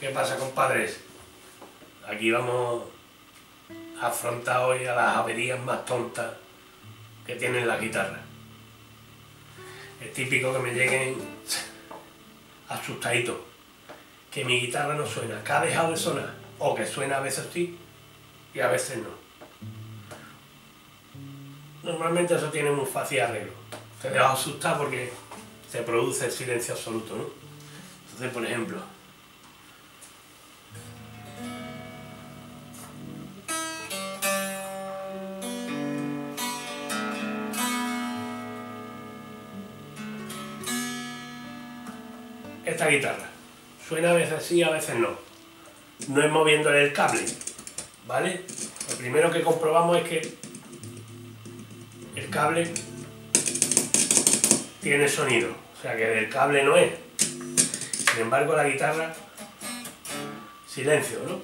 ¿Qué pasa, compadres? Aquí vamos a afrontar hoy a las averías más tontas que tienen la guitarra. Es típico que me lleguen asustaditos, que mi guitarra no suena, que ha dejado de sonar, o que suena a veces sí y a veces no. Normalmente eso tiene muy fácil arreglo. Te deja asustar porque se produce el silencio absoluto, ¿no? Entonces, por ejemplo, guitarra. Suena a veces sí, a veces no. No es moviéndole el cable, ¿vale? Lo primero que comprobamos es que el cable tiene sonido, o sea que del cable no es. Sin embargo la guitarra, silencio, ¿no?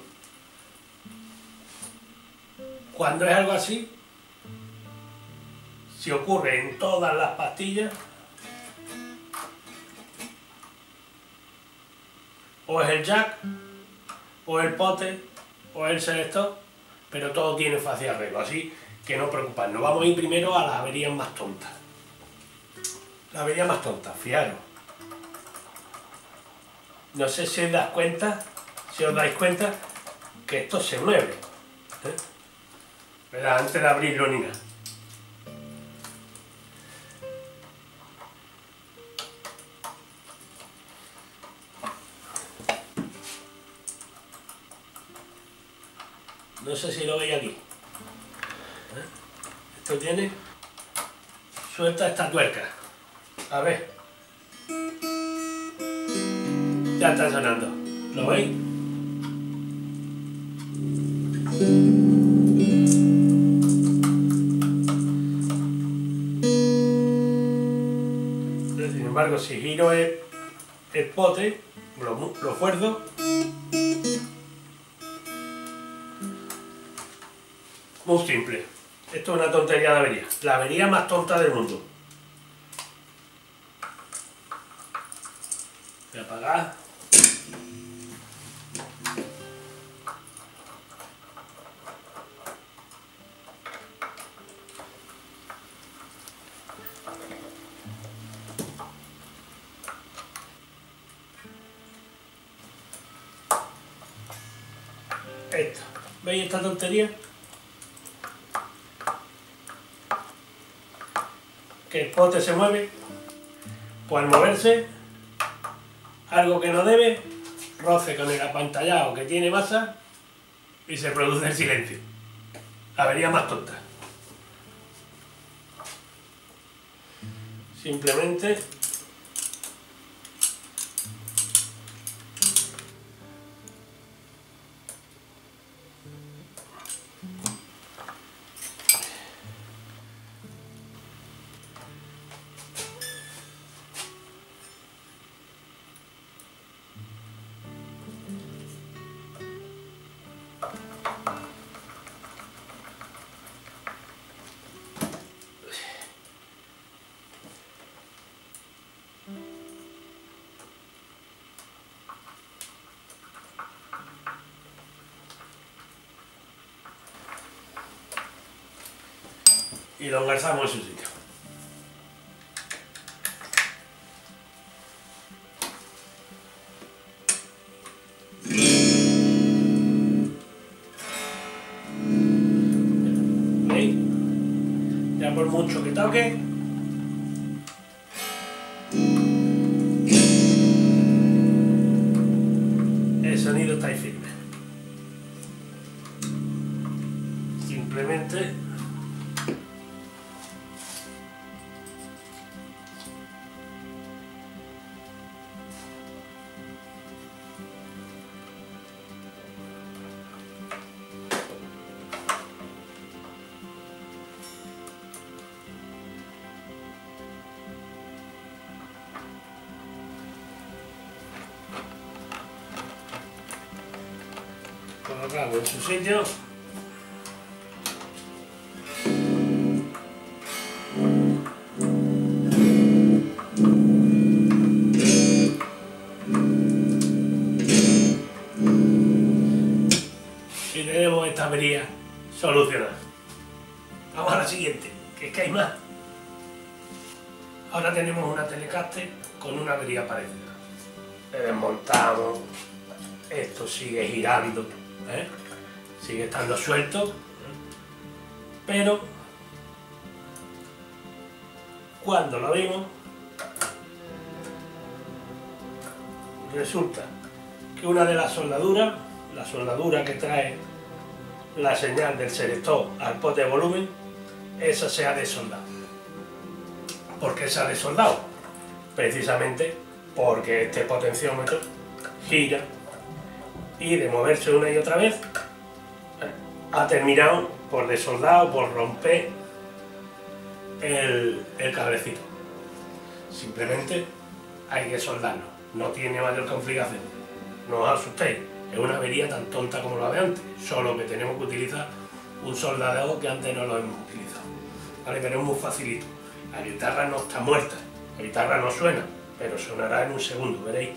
Cuando es algo así, si ocurre en todas las pastillas, o es el jack, o el pote, o el selector, pero todo tiene fácil arreglo, así que no preocuparnos. Vamos a ir primero a las averías más tontas. La avería más tonta, fiaros. No sé si os das cuenta, si os dais cuenta, que esto se mueve. ¿eh? Antes de abrirlo ni nada. No sé si lo veis aquí. ¿Eh? Esto tiene... Suelta esta tuerca. A ver. Ya está sonando. ¿Lo veis? Sin embargo, si giro el, el pote, lo, lo fuerzo, Muy simple. Esto es una tontería de avería. La avería más tonta del mundo. Apagar. Esta. ¿Veis esta tontería? Que el pote se mueve, pues moverse, algo que no debe, roce con el apantallado que tiene masa y se produce el silencio. Avería más tonta. Simplemente y lo engarzamos en su sitio. ¿Veis? Ya por mucho que toque, colocamos en su sitio. avería solucionada. Vamos a la siguiente, que es que hay más. Ahora tenemos una telecaster con una avería parecida. Le desmontamos, esto sigue girando, ¿eh? sigue estando suelto, pero cuando lo vimos, resulta que una de las soldaduras, la soldadura que trae la señal del selector al pote de volumen, esa se ha desoldado. ¿Por qué se ha desoldado? Precisamente porque este potenciómetro gira y de moverse una y otra vez ha terminado por desoldar o por romper el, el cablecito. Simplemente hay que soldarlo, no tiene mayor complicación. No os asustéis, es una avería tan tonta como la de antes, solo que tenemos que utilizar un soldador que antes no lo hemos utilizado. Vale, pero es muy facilito. La guitarra no está muerta, la guitarra no suena, pero sonará en un segundo, veréis.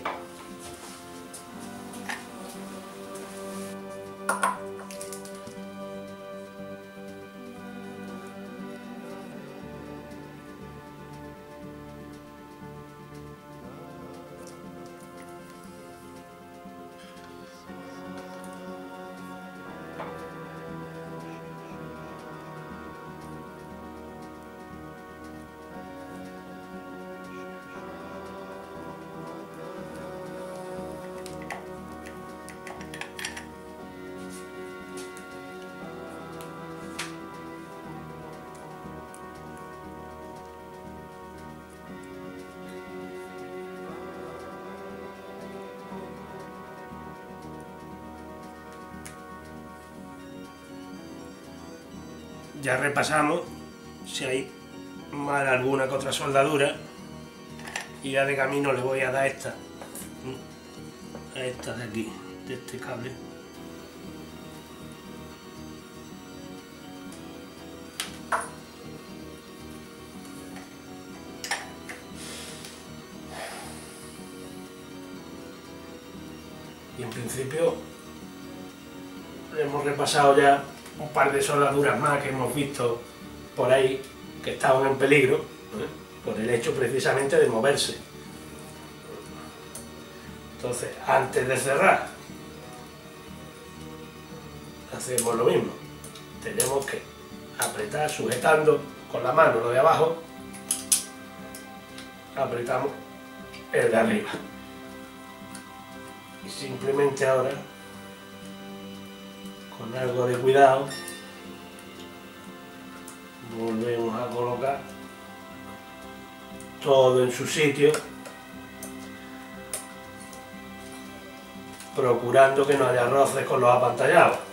Ya repasamos si hay mal alguna que otra soldadura. Y ya de camino le voy a dar esta. A esta de aquí de este cable. Y en principio hemos repasado ya un par de soldaduras más que hemos visto por ahí que estaban en peligro ¿eh? por el hecho precisamente de moverse. Entonces, antes de cerrar, hacemos lo mismo. Tenemos que apretar sujetando con la mano lo de abajo, apretamos el de arriba. Y simplemente ahora con algo de cuidado volvemos a colocar todo en su sitio procurando que no haya roces con los apantallados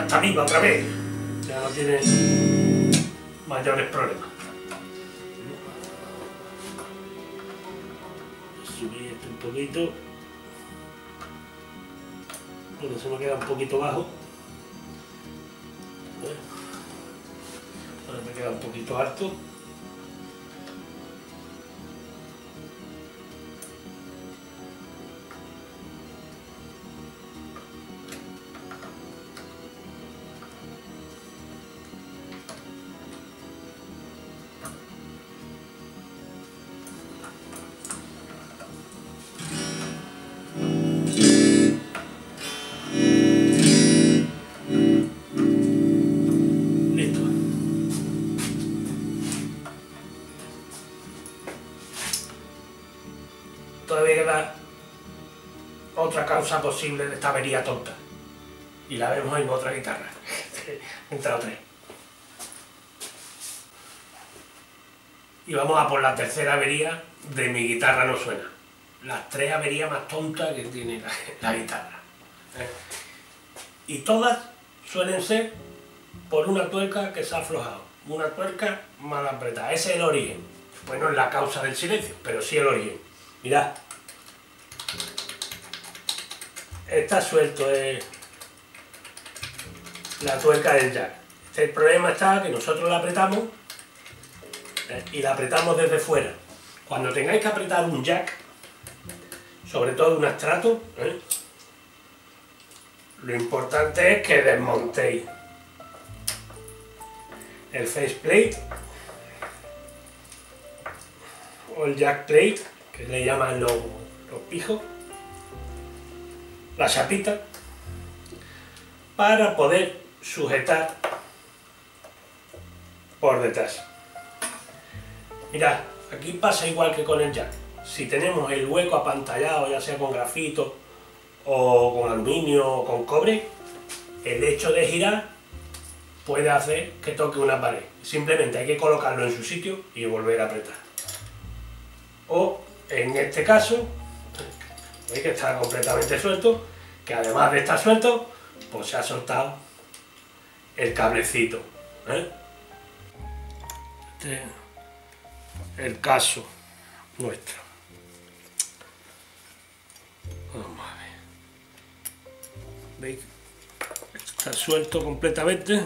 está viva otra vez. Ya no tiene mayores problemas. Subí esto un poquito. Porque se me queda un poquito bajo. Ahora me queda un poquito alto. Todavía queda otra causa posible de esta avería tonta. Y la vemos en otra guitarra, entre otras. Y vamos a por la tercera avería de mi guitarra no suena. Las tres averías más tontas que tiene la, guitarra. Y todas suelen ser por una tuerca que se ha aflojado. Una tuerca mal apretada. Ese es el origen. Pues no es la causa del silencio, pero sí el origen. Mirad. Está suelto la tuerca del jack. el problema está que nosotros la apretamos ¿eh? y la apretamos desde fuera. Cuando tengáis que apretar un jack, sobre todo un astrato, ¿eh? lo importante es que desmontéis el faceplate o el jack plate, que le llaman los, los pijos, la chapita, para poder sujetar por detrás. Mirad, aquí pasa igual que con el jack. Si tenemos el hueco apantallado, ya sea con grafito o con aluminio o con cobre, el hecho de girar puede hacer que toque una pared. Simplemente hay que colocarlo en su sitio y volver a apretar. O en este caso, veis que está completamente suelto, que además de estar suelto, pues se ha soltado el cablecito. ¿eh? Este el caso nuestro. Vamos a ver. ¿Veis? Está suelto completamente.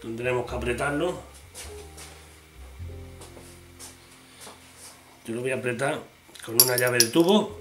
Tendremos que apretarlo. Yo lo voy a apretar con una llave de tubo.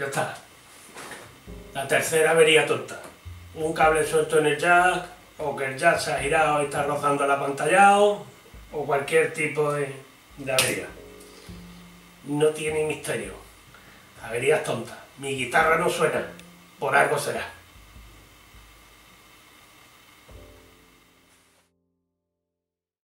Ya está. La tercera avería tonta. Un cable suelto en el jack, o que el jack se ha girado y está rozando el apantallado, o cualquier tipo de, de avería. No tiene misterio. Averías tontas. Mi guitarra no suena. Por algo será.